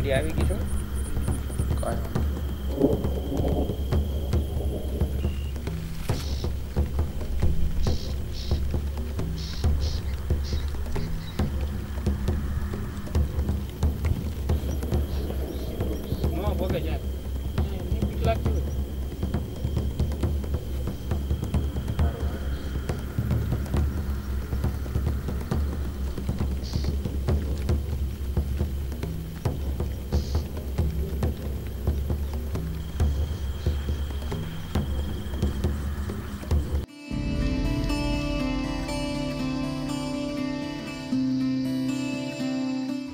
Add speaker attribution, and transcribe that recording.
Speaker 1: સીડી આવી ગઈ Thank you.